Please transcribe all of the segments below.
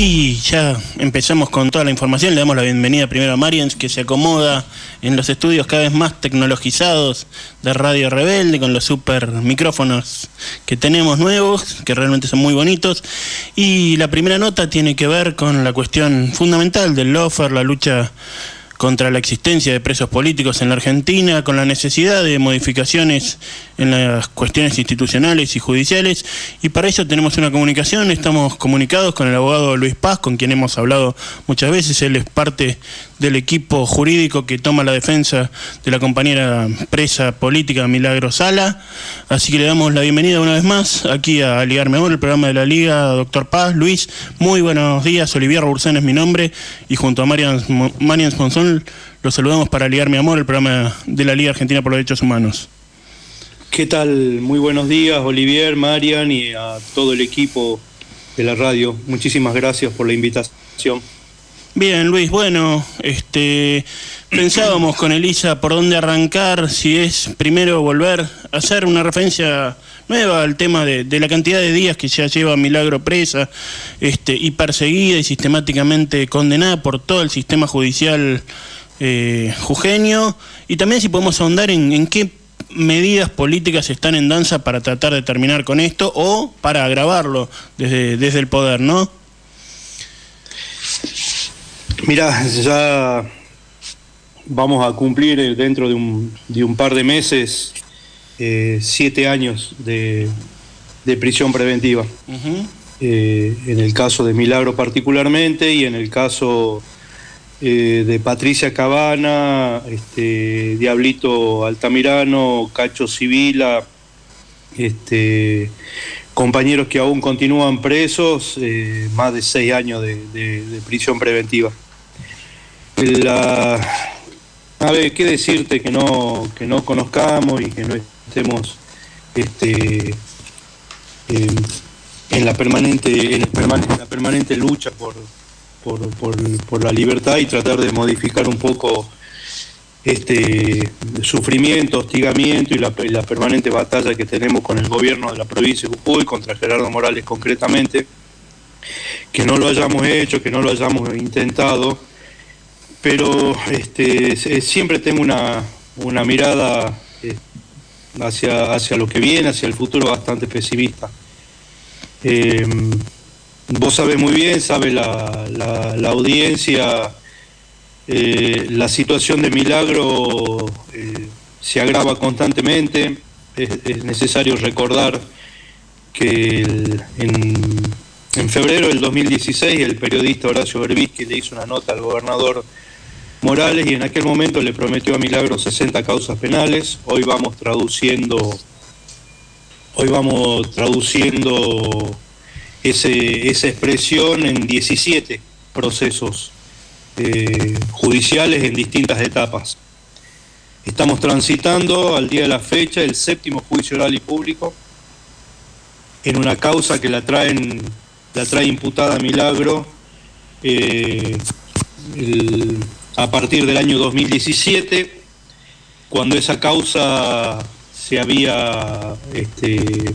Y ya empezamos con toda la información. Le damos la bienvenida primero a Marians, que se acomoda en los estudios cada vez más tecnologizados de Radio Rebelde, con los super micrófonos que tenemos nuevos, que realmente son muy bonitos. Y la primera nota tiene que ver con la cuestión fundamental del lofer, la lucha contra la existencia de presos políticos en la Argentina, con la necesidad de modificaciones en las cuestiones institucionales y judiciales. Y para eso tenemos una comunicación, estamos comunicados con el abogado Luis Paz, con quien hemos hablado muchas veces. Él es parte del equipo jurídico que toma la defensa de la compañera presa política Milagro Sala. Así que le damos la bienvenida una vez más aquí a Ligar Amor, el programa de la Liga, doctor Paz. Luis, muy buenos días. Olivier Robursén es mi nombre y junto a Marian, Marian Sponsón los saludamos para Ligar Mi Amor, el programa de la Liga Argentina por los Derechos Humanos. ¿Qué tal? Muy buenos días, Olivier, Marian y a todo el equipo de la radio. Muchísimas gracias por la invitación. Bien, Luis, bueno, este pensábamos con Elisa por dónde arrancar, si es primero volver a hacer una referencia nueva al tema de, la cantidad de días que ya lleva Milagro presa este, y perseguida y sistemáticamente condenada por todo el sistema judicial eh, jujeño, y también si podemos ahondar en, en qué medidas políticas están en danza para tratar de terminar con esto o para agravarlo desde, desde el poder, ¿no? Mira, ya vamos a cumplir eh, dentro de un, de un par de meses eh, siete años de, prisión preventiva. Eh, en el caso de Milagro particularmente y en el caso de Patricia Cabana, este, Diablito Altamirano, Cacho Civila, este, compañeros que aún continúan presos, más de seis años de prisión preventiva. La, a ver, ¿qué decirte que no, que no conozcamos y que no estemos este, en, la permanente, en, la permanente lucha por, por, la libertad y tratar de modificar un poco este sufrimiento, hostigamiento y la, la, permanente batalla que tenemos con el gobierno de la provincia de Jujuy, contra Gerardo Morales concretamente, que no lo hayamos hecho, que no lo hayamos intentado pero este, siempre tengo una, una mirada eh, hacia, hacia lo que viene, hacia el futuro bastante pesimista. Em, vos sabés muy bien, sabe la, la, audiencia, eh, la situación de Milagro eh, se agrava constantemente. Es, necesario recordar que en, en, febrero del 2016 el periodista Horacio Berbisky le hizo una nota al gobernador Morales y en aquel momento le prometió a Milagro 60 causas penales. Hoy vamos traduciendo, hoy vamos traduciendo ese, esa expresión en 17 procesos eh, judiciales en distintas etapas. Estamos transitando al día de la fecha el séptimo juicio oral y público en una causa que la traen la trae imputada Milagro eh, el, a partir del año 2017, cuando esa causa se había, este,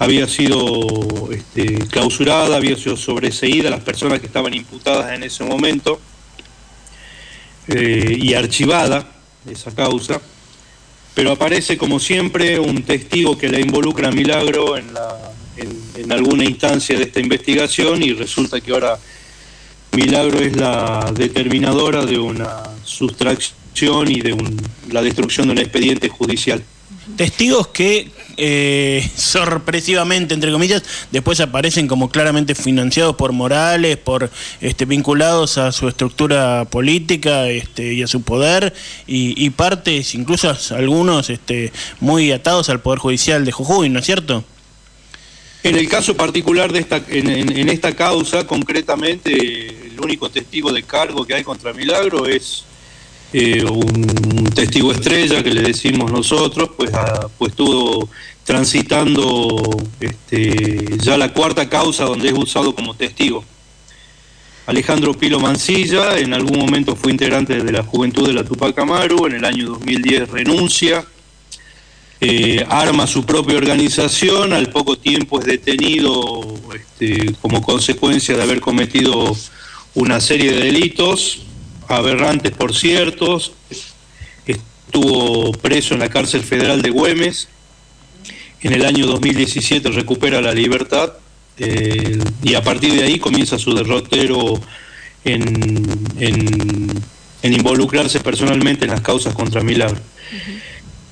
había sido este, clausurada, había sido sobreseída, las personas que estaban imputadas en ese momento eh, y archivada esa causa, pero aparece como siempre un testigo que la involucra a Milagro en, en alguna instancia de esta investigación y resulta que ahora Milagro es la determinadora de una sustracción y de la destrucción de un expediente judicial. Testigos que eh, sorpresivamente, entre comillas, después aparecen como claramente financiados por Morales, por este, vinculados a su estructura política este, y a su poder, y, partes, incluso algunos este, muy atados al Poder Judicial de Jujuy, ¿no es cierto? En el caso particular de esta, en, esta causa, concretamente, el único testigo de cargo que hay contra Milagro es eh, un testigo estrella que le decimos nosotros, pues, pues estuvo transitando este, ya la cuarta causa donde es usado como testigo. Alejandro Pilo Mancilla, en algún momento fue integrante de la Juventud de la Tupac Amaru, en el año 2010 renuncia eh, arma su propia organización, al poco tiempo es detenido este, como consecuencia de haber cometido una serie de delitos, aberrantes por ciertos, estuvo preso en la cárcel federal de Güemes, en el año 2017 recupera la libertad eh, y a partir de ahí comienza su derrotero en, involucrarse personalmente en las causas contra Milagro.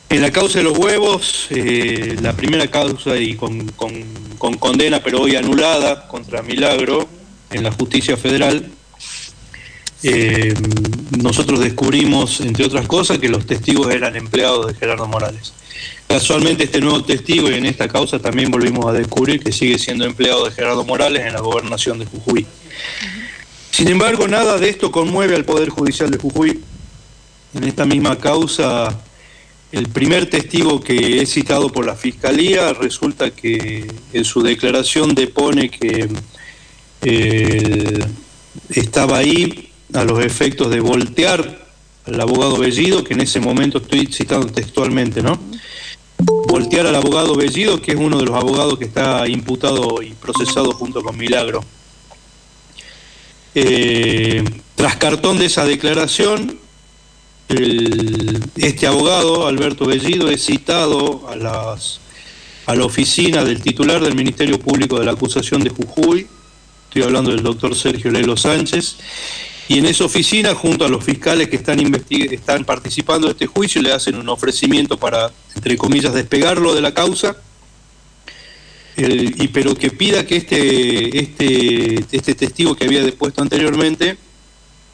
En la causa de los huevos, eh, la primera causa y con, condena, pero hoy anulada, contra Milagro, en la justicia federal, eh, nosotros descubrimos, entre otras cosas, que los testigos eran empleados de Gerardo Morales. Casualmente este nuevo testigo y en esta causa también volvimos a descubrir que sigue siendo empleado de Gerardo Morales en la gobernación de Jujuy. Sin embargo, nada de esto conmueve al Poder Judicial de Jujuy. En esta misma causa el primer testigo que es citado por la Fiscalía resulta que en su declaración depone que estaba ahí a los efectos de voltear al abogado Bellido, que en ese momento estoy citando textualmente, ¿no? Voltear al abogado Bellido, que es uno de los abogados que está imputado y procesado junto con Milagro. Eh, tras cartón de esa declaración, este abogado, Alberto Bellido, es citado a, las, a la oficina del titular del Ministerio Público de la Acusación de Jujuy, estoy hablando del doctor Sergio Lelo Sánchez, y en esa oficina, junto a los fiscales que están, están participando de este juicio, le hacen un ofrecimiento para, entre comillas, despegarlo de la causa, y, pero que pida que este, este, este testigo que había depuesto anteriormente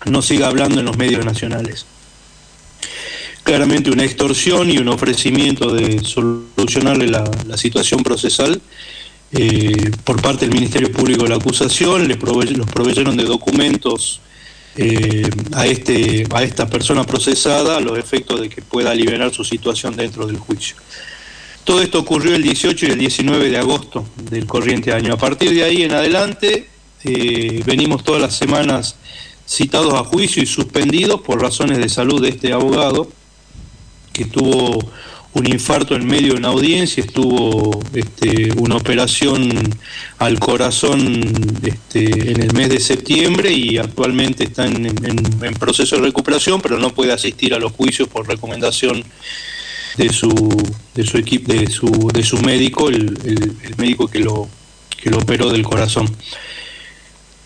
no siga hablando en los medios nacionales. Claramente una extorsión y un ofrecimiento de solucionarle la, situación procesal eh, por parte del Ministerio Público de la acusación, les los proveyeron de documentos eh, a, este, a esta persona procesada a los efectos de que pueda liberar su situación dentro del juicio. Todo esto ocurrió el 18 y el 19 de agosto del corriente año. A partir de ahí en adelante eh, venimos todas las semanas citados a juicio y suspendidos por razones de salud de este abogado que tuvo un infarto en medio de una audiencia, estuvo este, una operación al corazón este, en el mes de septiembre y actualmente está en, proceso de recuperación, pero no puede asistir a los juicios por recomendación de su de su equipo, de su de su médico, el, el médico que lo que lo operó del corazón.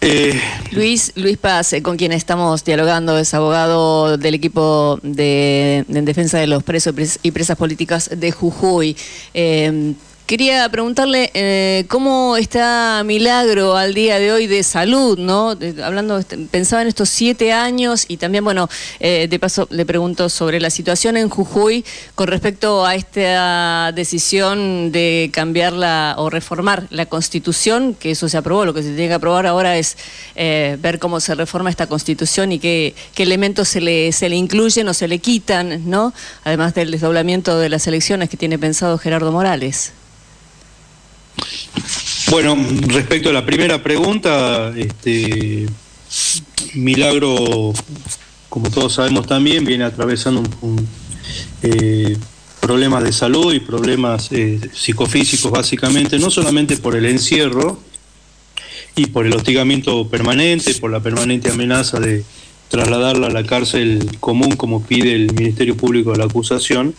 Eh, Luis, Luis Paz, eh, con quien estamos dialogando, es abogado del equipo de, en defensa de los presos y presas políticas de Jujuy. Eh, Quería preguntarle eh, cómo está Milagro al día de hoy de salud, ¿no? hablando, este, pensaba en estos siete años y también, bueno, eh, de paso le pregunto sobre la situación en Jujuy con respecto a esta decisión de cambiarla o reformar la Constitución, que eso se aprobó, lo que se tiene que aprobar ahora es eh, ver cómo se reforma esta Constitución y qué, qué elementos se le, se le incluyen o se le quitan, ¿no? Además del desdoblamiento de las elecciones que tiene pensado Gerardo Morales. Bueno, respecto a la primera pregunta, este, Milagro, como todos sabemos también, viene atravesando un, eh, problemas de salud y problemas eh, psicofísicos básicamente, no solamente por el encierro y por el hostigamiento permanente, por la permanente amenaza de trasladarla a la cárcel común como pide el Ministerio Público de la acusación,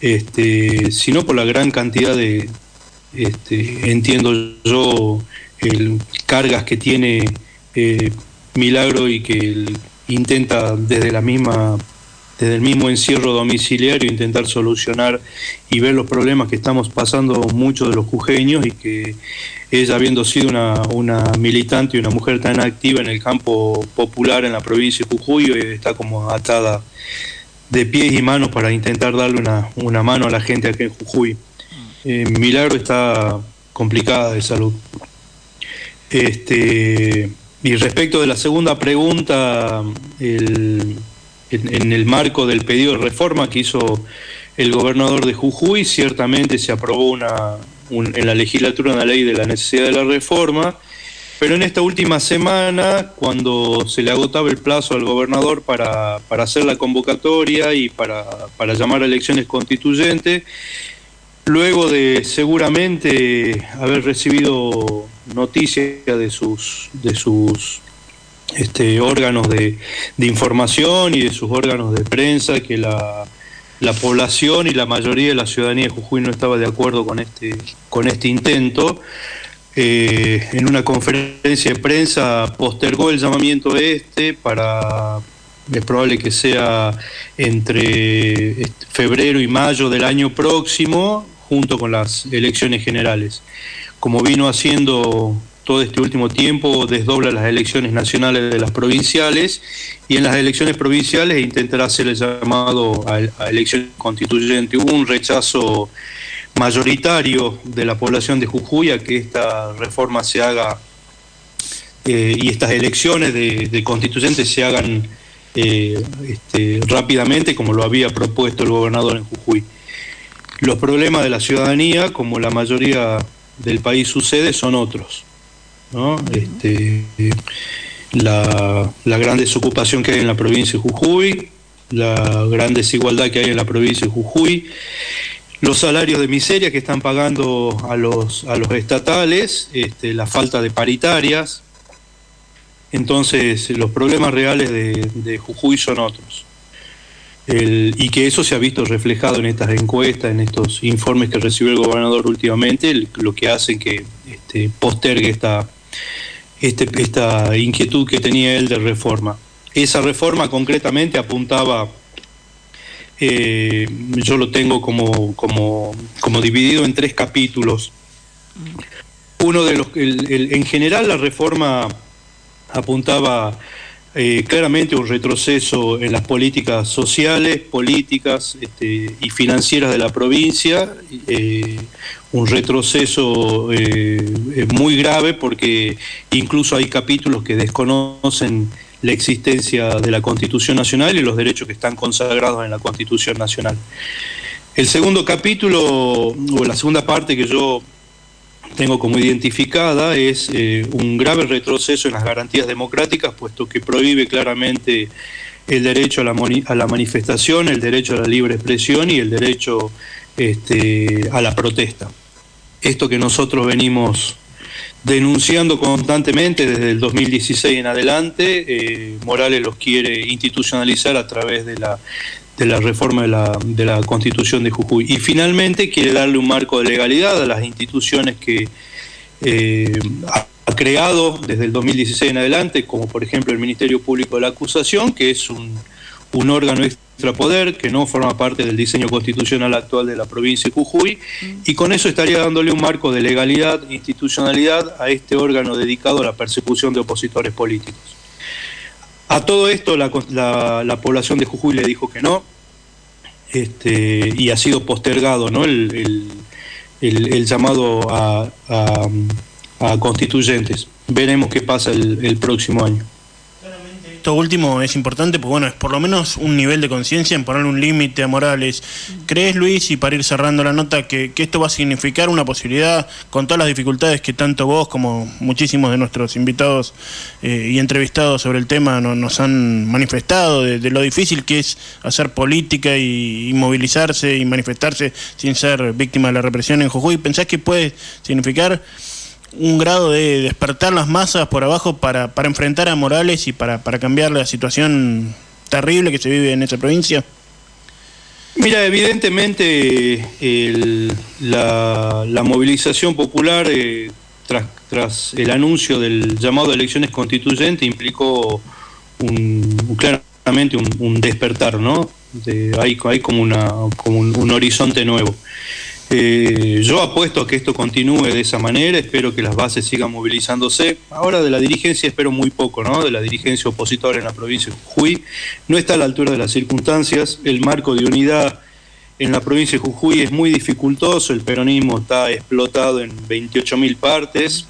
este, sino por la gran cantidad de, este, entiendo yo, el, cargas que tiene eh, Milagro y que intenta desde la misma desde el mismo encierro domiciliario intentar solucionar y ver los problemas que estamos pasando muchos de los jujeños y que ella habiendo sido una, militante y una mujer tan activa en el campo popular en la provincia de Jujuy está como atada de pies y manos para intentar darle una, una mano a la gente aquí en Jujuy. Eh, Milagro está complicada de salud. Este, y respecto de la segunda pregunta, en, el marco del pedido de reforma que hizo el gobernador de Jujuy, ciertamente se aprobó en la legislatura una ley de la necesidad de la reforma, pero en esta última semana, cuando se le agotaba el plazo al gobernador para, hacer la convocatoria y para, para llamar a elecciones constituyentes, luego de seguramente haber recibido noticias de sus, de sus este, órganos de, información y de sus órganos de prensa, que la, población y la mayoría de la ciudadanía de Jujuy no estaba de acuerdo con este, con este intento. Eh, en una conferencia de prensa postergó el llamamiento este para, es probable que sea entre febrero y mayo del año próximo, junto con las elecciones generales. Como vino haciendo todo este último tiempo, desdobla las elecciones nacionales de las provinciales y en las elecciones provinciales intentará hacer el llamado a, elección constituyente. Hubo un rechazo mayoritario de la población de Jujuy a que esta reforma se haga eh, y estas elecciones de, constituyentes se hagan eh, este, rápidamente como lo había propuesto el gobernador en Jujuy. Los problemas de la ciudadanía, como la mayoría del país sucede, son otros. Este, la, gran desocupación que hay en la provincia de Jujuy, la gran desigualdad que hay en la provincia de Jujuy, los salarios de miseria que están pagando a los, a los estatales, este, la falta de paritarias. Entonces, los problemas reales de Jujuy son otros y que eso se ha visto reflejado en estas encuestas, en estos informes que recibió el gobernador últimamente, lo que hace que este, postergue esta, este, esta inquietud que tenía él de reforma. Esa reforma concretamente apuntaba, eh, yo lo tengo como, como, dividido en tres capítulos. Uno de los, en general la reforma apuntaba eh, claramente un retroceso en las políticas sociales, políticas este, y financieras de la provincia, eh, un retroceso eh, muy grave porque incluso hay capítulos que desconocen la existencia de la Constitución Nacional y los derechos que están consagrados en la Constitución Nacional. El segundo capítulo, o la segunda parte que yo tengo como identificada es eh, un grave retroceso en las garantías democráticas, puesto que prohíbe claramente el derecho a la, a la manifestación, el derecho a la libre expresión y el derecho este, a la protesta. Esto que nosotros venimos denunciando constantemente desde el 2016 en adelante, eh, Morales los quiere institucionalizar a través de la de la reforma de la, de la Constitución de Jujuy. Y finalmente quiere darle un marco de legalidad a las instituciones que eh, ha, creado desde el 2016 en adelante, como por ejemplo el Ministerio Público de la Acusación, que es un, un órgano extrapoder que no forma parte del diseño constitucional actual de la provincia de Jujuy, y con eso estaría dándole un marco de legalidad, institucionalidad a este órgano dedicado a la persecución de opositores políticos. A todo esto la, población de Jujuy le dijo que no, este, y ha sido postergado ¿no? el, llamado a, constituyentes. Veremos qué pasa el próximo año esto último es importante, pues bueno, es por lo menos un nivel de conciencia en poner un límite a Morales. ¿Crees, Luis, y para ir cerrando la nota, que, esto va a significar una posibilidad, con todas las dificultades que tanto vos como muchísimos de nuestros invitados eh, y entrevistados sobre el tema nos han manifestado, de, lo difícil que es hacer política y, y, movilizarse y manifestarse sin ser víctima de la represión en Jujuy? ¿Pensás que puede significar un grado de despertar las masas por abajo para, para enfrentar a Morales y para, para cambiar la situación terrible que se vive en esa provincia? Mira, evidentemente la, la, movilización popular eh, tras, tras, el anuncio del llamado a elecciones constituyentes implicó un, claramente un, despertar, ¿no? hay, hay como, una, como un horizonte nuevo. Eh, yo apuesto a que esto continúe de esa manera, espero que las bases sigan movilizándose. Ahora de la dirigencia espero muy poco, ¿no? De la dirigencia opositora en la provincia de Jujuy. No está a la altura de las circunstancias, el marco de unidad en la provincia de Jujuy es muy dificultoso, el peronismo está explotado en 28.000 partes.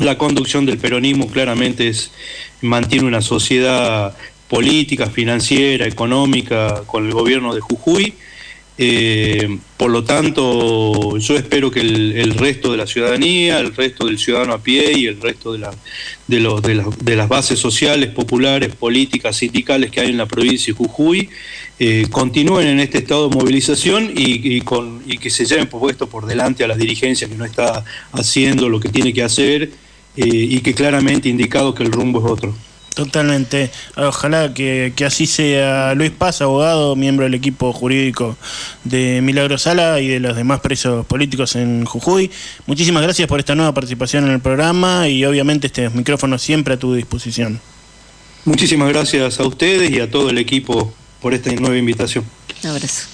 La conducción del peronismo claramente es, mantiene una sociedad política, financiera, económica con el gobierno de Jujuy Eh, por lo tanto, yo espero que el, resto de la ciudadanía, el resto del ciudadano a pie y el resto de, la, de, de, las bases sociales, populares, políticas, sindicales que hay en la provincia de Jujuy, eh, continúen en este estado de movilización y, con, y que se lleven puesto por delante a la dirigencia que no está haciendo lo que tiene que hacer eh, y que claramente indicado que el rumbo es otro. Totalmente. Ojalá que, así sea. Luis Paz, abogado, miembro del equipo jurídico de Milagro Sala y de los demás presos políticos en Jujuy. Muchísimas gracias por esta nueva participación en el programa y obviamente este micrófono siempre a tu disposición. Muchísimas gracias a ustedes y a todo el equipo por esta nueva invitación. Un abrazo.